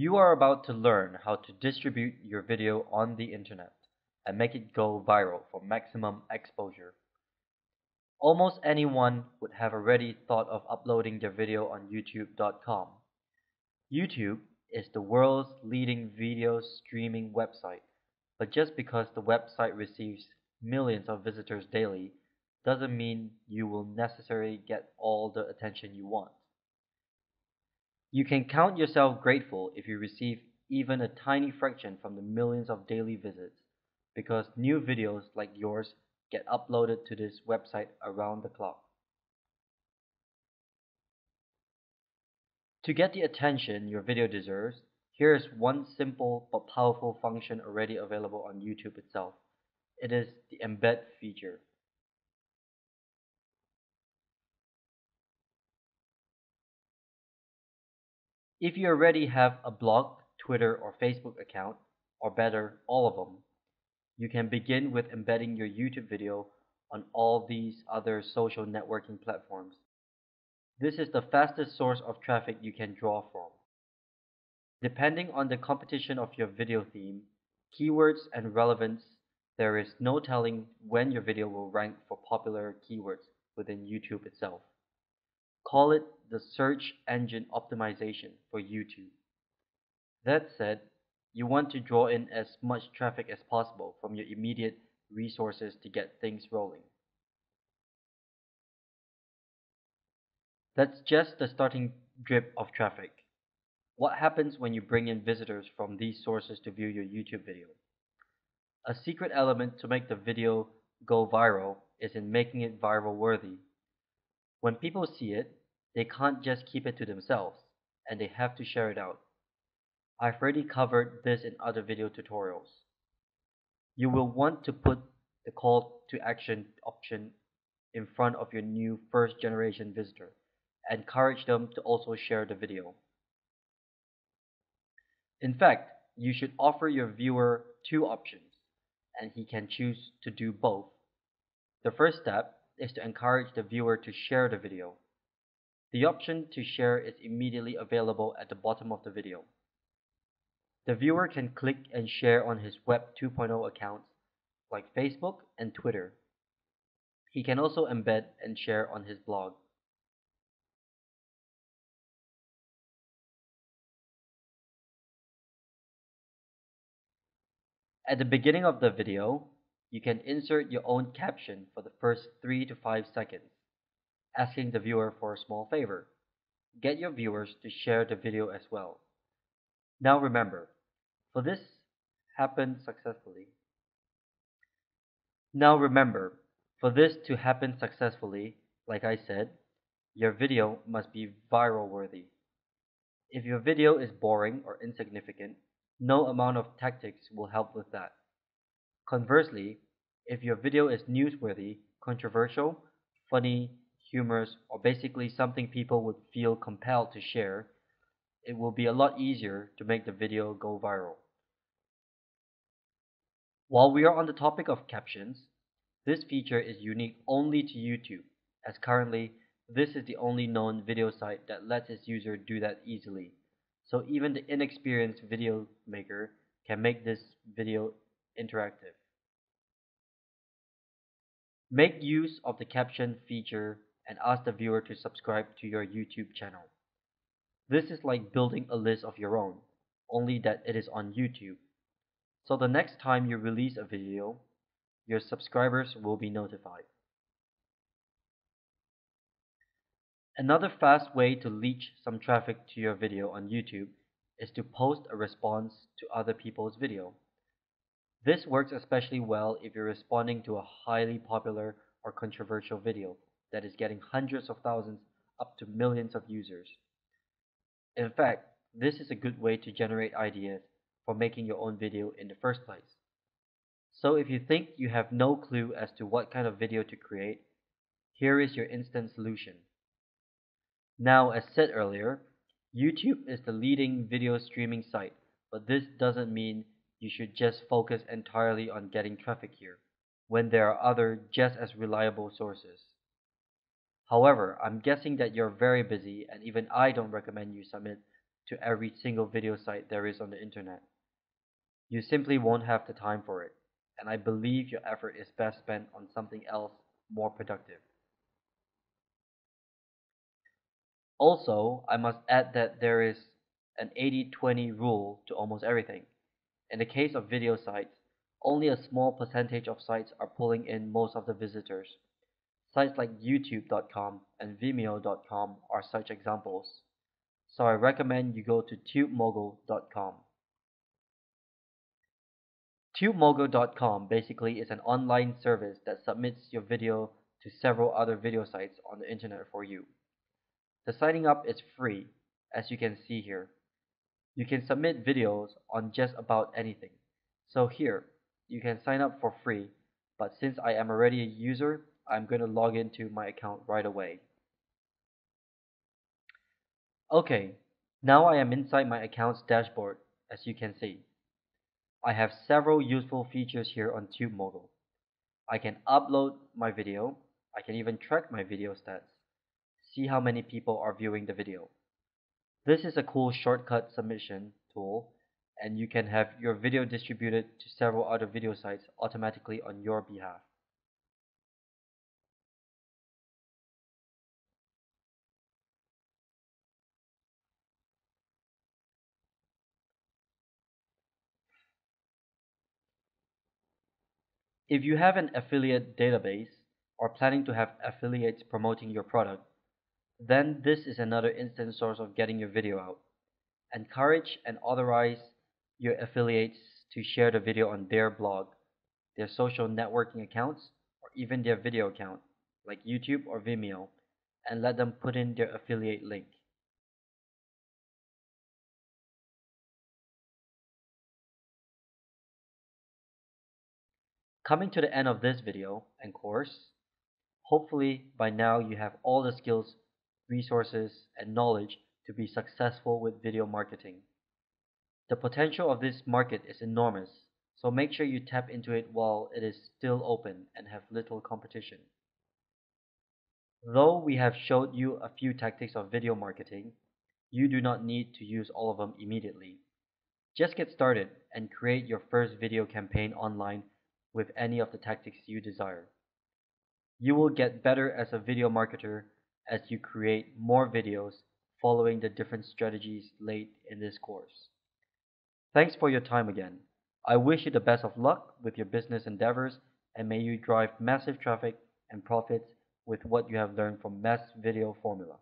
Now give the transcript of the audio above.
You are about to learn how to distribute your video on the internet and make it go viral for maximum exposure. Almost anyone would have already thought of uploading their video on YouTube.com. YouTube is the world's leading video streaming website, but just because the website receives millions of visitors daily doesn't mean you will necessarily get all the attention you want. You can count yourself grateful if you receive even a tiny fraction from the millions of daily visits, because new videos like yours get uploaded to this website around the clock. To get the attention your video deserves, here is one simple but powerful function already available on YouTube itself. It is the embed feature. If you already have a blog, Twitter, or Facebook account, or better, all of them, you can begin with embedding your YouTube video on all these other social networking platforms. This is the fastest source of traffic you can draw from. Depending on the competition of your video theme, keywords, and relevance, there is no telling when your video will rank for popular keywords within YouTube itself. Call it the search engine optimization for YouTube. That said, you want to draw in as much traffic as possible from your immediate resources to get things rolling. That's just the starting drip of traffic. What happens when you bring in visitors from these sources to view your YouTube video? A secret element to make the video go viral is in making it viral worthy. When people see it, they can't just keep it to themselves, and they have to share it out. I've already covered this in other video tutorials. You will want to put the call to action option in front of your new first generation visitor. Encourage them to also share the video. In fact, you should offer your viewer two options, and he can choose to do both. The first step is to encourage the viewer to share the video. The option to share is immediately available at the bottom of the video. The viewer can click and share on his Web 2.0 accounts like Facebook and Twitter. He can also embed and share on his blog. At the beginning of the video, you can insert your own caption for the first 3 to 5 seconds asking the viewer for a small favor. Get your viewers to share the video as well. Now remember, for this happen successfully. Now remember, for this to happen successfully, like I said, your video must be viral worthy. If your video is boring or insignificant, no amount of tactics will help with that. Conversely, if your video is newsworthy, controversial, funny, humorous, or basically something people would feel compelled to share, it will be a lot easier to make the video go viral. While we are on the topic of captions, this feature is unique only to YouTube, as currently this is the only known video site that lets its user do that easily. So even the inexperienced video maker can make this video interactive. Make use of the caption feature and ask the viewer to subscribe to your YouTube channel. This is like building a list of your own, only that it is on YouTube. So the next time you release a video, your subscribers will be notified. Another fast way to leech some traffic to your video on YouTube is to post a response to other people's video. This works especially well if you're responding to a highly popular or controversial video that is getting hundreds of thousands up to millions of users. In fact, this is a good way to generate ideas for making your own video in the first place. So if you think you have no clue as to what kind of video to create, here is your instant solution. Now, as said earlier, YouTube is the leading video streaming site, but this doesn't mean you should just focus entirely on getting traffic here, when there are other just as reliable sources. However, I'm guessing that you're very busy and even I don't recommend you submit to every single video site there is on the internet. You simply won't have the time for it, and I believe your effort is best spent on something else more productive. Also, I must add that there is an 80-20 rule to almost everything. In the case of video sites, only a small percentage of sites are pulling in most of the visitors. Sites like youtube.com and vimeo.com are such examples. So I recommend you go to tubemogul.com. TubeMogul.com basically is an online service that submits your video to several other video sites on the internet for you. The signing up is free, as you can see here. You can submit videos on just about anything. So here, you can sign up for free, but since I am already a user, I'm going to log into my account right away. Okay, now I am inside my account's dashboard, as you can see. I have several useful features here on TubeMogul. I can upload my video, I can even track my video stats see how many people are viewing the video. This is a cool shortcut submission tool and you can have your video distributed to several other video sites automatically on your behalf. If you have an affiliate database or planning to have affiliates promoting your product, then this is another instant source of getting your video out. Encourage and authorize your affiliates to share the video on their blog, their social networking accounts, or even their video account, like YouTube or Vimeo, and let them put in their affiliate link. Coming to the end of this video and course, hopefully by now you have all the skills resources, and knowledge to be successful with video marketing. The potential of this market is enormous, so make sure you tap into it while it is still open and have little competition. Though we have showed you a few tactics of video marketing, you do not need to use all of them immediately. Just get started and create your first video campaign online with any of the tactics you desire. You will get better as a video marketer as you create more videos following the different strategies laid in this course. Thanks for your time again. I wish you the best of luck with your business endeavors and may you drive massive traffic and profits with what you have learned from Mass Video Formula.